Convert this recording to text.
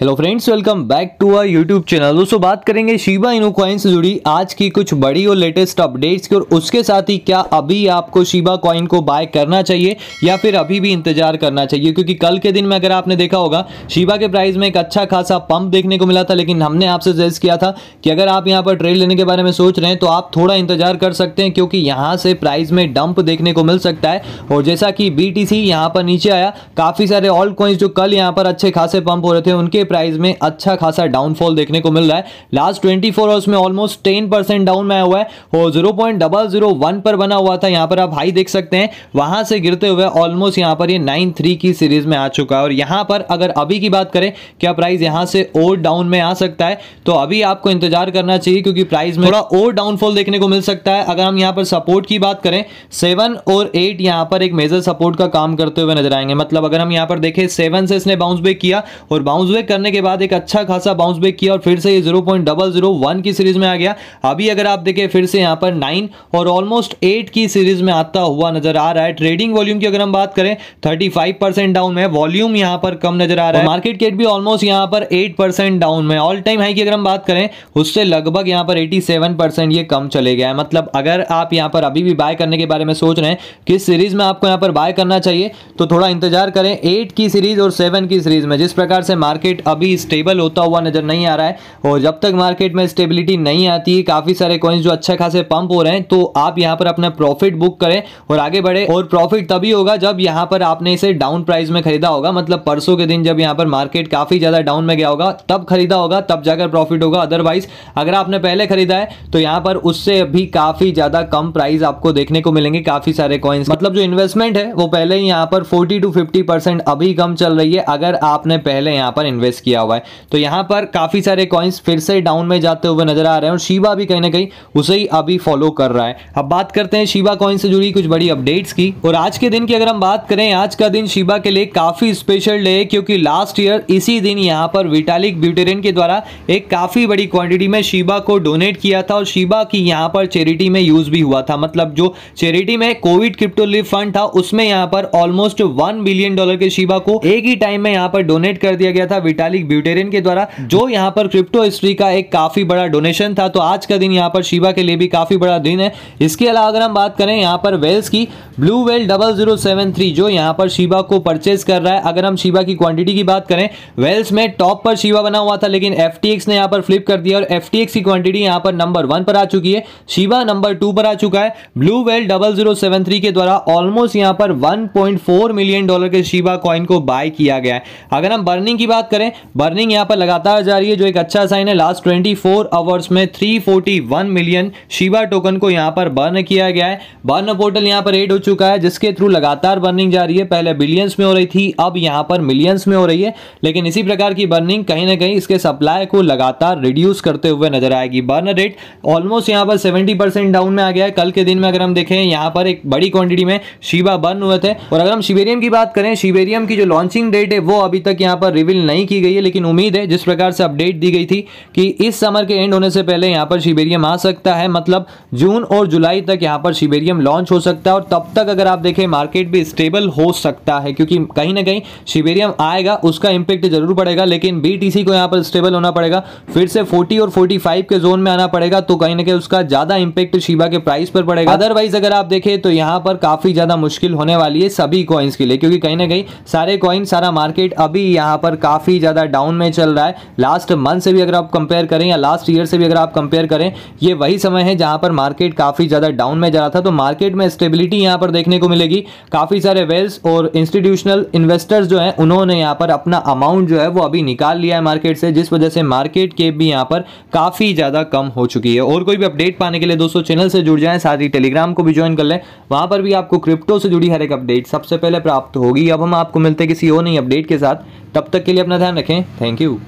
Hello friends welcome back to our YouTube channel दोस्तों, बात करेंगे शिबा इनो कॉइन से जुड़ी आज की कुछ बड़ी और लेटेस्ट अपडेट्स की, और उसके साथ ही क्या अभी आपको शिबा कॉइन को बाय करना चाहिए या फिर अभी भी इंतज़ार करना चाहिए? क्योंकि कल के दिन में अगर आपने देखा होगा शिबा के प्राइस में एक अच्छा खासा पंप देखने को मिला था, लेकिन हमने आपसे सजेस्ट किया था कि अगर आप यहाँ पर ट्रेड लेने के बारे में सोच रहे हैं तो आप थोड़ा इंतज़ार कर सकते हैं, क्योंकि यहाँ से प्राइस में डंप देखने को मिल सकता है। और जैसा कि बी टी पर नीचे आया, काफ़ी सारे ऑल्ड कॉइन्स जो कल यहाँ पर अच्छे खासे पंप हो रहे थे, उनके प्राइस में अच्छा खासा डाउनफॉल देखने को मिल रहा है। लास्ट 24 फोर आवर्स में ऑलमोस्ट 10 परसेंट डाउन में आया हुआ है। और zero point double zero one पर बना हुआ था। यहाँ पर आप हाई देख सकते हैं। वहाँ से गिरते हुए ऑलमोस्ट यहाँ पर ये नाइन थ्री की सीरीज़ में आ चुका है। और यहाँ पर अगर अभी की बात करें, क्या प्राइस यहाँ से और डाउन में आ सकता है? तो अभी आपको इंतज़ार करना चाहिए, क्योंकि प्राइस में थोड़ा और डाउनफॉल देखने को मिल सकता है। अगर हम यहाँ पर सपोर्ट की बात करें सेवन और एट यहाँ पर एक मेजर सपोर्ट का काम करते हुए नज़र आएँगे। मतलब अगर हम यहाँ पर देखें सेवन से इसने बाउंस बैक किया और बाउंस बैक करने के बाद एक अच्छा खासा बाउंस बैक किया और फिर से ये zero point double zero one की सीरीज़ में आ गया। अभी अगर आप देखें फिर से यहाँ पर नाइन और ऑलमोस्ट एट की सीरीज़ में आता हुआ नज़र आ रहा है। ट्रेडिंग वॉल्यूम की अगर हम बात करें थर्टी फाइव परसेंट डाउन में वॉल्यूम यहाँ पर कम नज़र आ रहा है। मार्केट केट भी ऑलमोस्ट यहाँ पर एट परसेंट डाउन में ऑल टाइम हाई की अगर हम बात करें उससे लगभग यहाँ पर एटी सेवन परसेंट ये कम चले गया है। मतलब अगर आप यहाँ पर अभी भी बाय करने के बारे में सोच रहे हैं किस सीरीज़ में आपको यहाँ पर बाय करना चाहिए तो थोड़ा इंतज़ार करें। एट की सीरीज़ और सेवन की सीरीज़ में जिस प्रकार से मार्केट अभी स्टेबल होता हुआ नज़र नहीं आ रहा है और जब तक मार्केट में स्टेबिलिटी नहीं आती है काफ़ी सारे कॉइन्स जो अच्छे खासे पंप हो रहे हैं तो आप यहाँ पर अपना प्रॉफिट बुक करें और आगे बढ़े। और प्रॉफिट तभी होगा जब यहाँ पर आपने इसे डाउन प्राइस में खरीदा होगा। मतलब परसों के दिन जब यहाँ पर मार्केट काफ़ी ज़्यादा डाउन में गया होगा, तब खरीदा होगा, तब जाकर प्रॉफिट होगा। अदरवाइज़ अगर आपने पहले खरीदा है तो यहाँ पर उससे भी काफ़ी ज़्यादा कम प्राइस आपको देखने को मिलेंगे काफ़ी सारे कॉइन्स मतलब जो इन्वेस्टमेंट है, वो पहले ही यहाँ पर फोर्टी टू फिफ्टी अभी कम चल रही है, अगर आपने पहले यहाँ पर इन्वेस्ट किया हुआ है। तो यहाँ पर काफ़ी सारे कॉइन्स फिर से डाउन में जाते हुए नज़र आ रहे हैं और शिवा भी कहीं ना कहीं उसे ही अभी फॉलो कर रहा है। अब बात करते हैं शिवा कॉइन से जुड़ी कुछ बड़ी अपडेट्स की। और आज के दिन की अगर हम बात करें, आज का दिन शिवा के लिए काफ़ी स्पेशल डे है क्योंकि लास्ट ईयर इसी दिन यहाँ पर विटालिक ब्यूटेरियन के द्वारा एक काफ़ी बड़ी क्वांटिटी में शिबा को डोनेट किया था और शिबा की यहाँ पर चैरिटी में यूज़ भी हुआ था। मतलब जो चैरिटी में कोविड क्रिप्टो लिव फंड था, उसमें यहाँ पर ऑलमोस्ट वन बिलियन डॉलर के शिबा को एक ही टाइम में यहाँ पर डोनेट कर दिया गया था। विटालिक ब्यूटेरियन के द्वारा, जो यहाँ पर क्रिप्टो हिस्ट्री का एक काफ़ी बड़ा डोनेशन था तो आज का दिन यहाँ पर शिवा के लिए भी काफ़ी बड़ा दिन है। इसके अलावा अगर हम बात करें यहाँ पर वेल्स की blue whale double zero seven three जो यहाँ पर शिवा को परचेज कर रहा है, अगर हम शिवा की क्वांटिटी की बात करें वेल्स में टॉप पर शिवा बना हुआ था, लेकिन एफ़ ने यहाँ पर फ्लिप कर दिया और एफ़ की क्वांटिटी यहाँ पर नंबर वन पर आ चुकी है। शिवा नंबर टू पर आ चुका है। ब्लू वेल डबल के द्वारा ऑलमोस्ट यहाँ पर वन मिलियन डॉलर के शिवा कॉइन को बाय किया गया है। अगर हम बर्निंग की बात करें बर्निंग यहाँ पर लगातार जा रही है, जो एक अच्छा साइन है। लास्ट 24 आवर्स में 341 मिलियन शिवा टोकन को यहाँ पर बर्न किया गया है। बर्न पोर्टल यहाँ पर एड हो चुका है, जिसके थ्रू लगातार बर्निंग जा रही है। पहले बिलियंस में हो रही थी, अब यहाँ पर मिलियंस में हो रही है। लेकिन इसी प्रकार की बर्निंग कहीं ना कहीं इसके सप्लाई को लगातार रिड्यूस करते हुए नज़र आएगी। बर्न रेट ऑलमोस्ट यहाँ पर सेवेंटी डाउन में आ गया है। कल के दिन में अगर हम देखें, यहाँ पर एक बड़ी क्वांटिटी में शिवा बर्न हुए थे। और अगर हम शिवेरियम की बात करें शिवेरियम की जो लॉन्चिंग डेट है, वो अभी तक यहाँ पर रिवील नहीं की गई है, लेकिन उम्मीद है, जिस प्रकार से अपडेट दी गई थी, कि इस समर के एंड होने से पहले यहाँ पर शिबेरियम आ सकता है। मतलब जून और जुलाई तक यहाँ पर शिबेरियम लॉन्च हो सकता है, और तब तक अगर आप देखें मार्केट भी स्टेबल हो सकता है, क्योंकि कहीं ना कहीं शिबेरियम आएगा, उसका इंपेक्ट ज़रूर पड़ेगा, लेकिन बीटीसी को यहाँ पर स्टेबल होना पड़ेगा। फिर से फोर्टी और फोर्टी के जोन में आना पड़ेगा तो कहीं ना कहीं उसका ज़्यादा इंपेक्ट शिबा के प्राइस पर पड़ेगा। अदरवाइज़ अगर आप देखें तो यहाँ पर काफ़ी ज़्यादा मुश्किल होने वाली है सभी कॉइन्स के लिए, क्योंकि कहीं ना कहीं सारे कॉइन सारा मार्केट अभी यहाँ पर काफ़ी ज़्यादा डाउन में चल रहा है। लास्ट मंथ से भी अगर आप कंपेयर करें या लास्ट ईयर से भी अगर आप कंपेयर करें, ये वही समय है जहाँ पर मार्केट काफ़ी ज़्यादा डाउन में जा रहा था। तो मार्केट में स्टेबिलिटी यहाँ पर देखने को मिलेगी। काफ़ी सारे वेल्स और इंस्टीट्यूशनल इन्वेस्टर्स जो है, उन्होंने यहाँ पर अपना अमाउंट जो है, वो अभी निकाल लिया है मार्केट से, जिस वजह से मार्केट केप भी यहाँ पर काफ़ी ज़्यादा कम हो चुकी है। और कोई भी अपडेट पाने के लिए दोस्तों चैनल से जुड़ जाए, साथ ही टेलीग्राम को भी ज्वाइन कर लें। वहाँ पर भी आपको क्रिप्टो से जुड़ी हर एक अपडेट सबसे पहले प्राप्त होगी। अब हम आपको मिलते किसी और नई अपडेट के साथ। तब तक के लिए अपना ध्यान रखें थैंक यू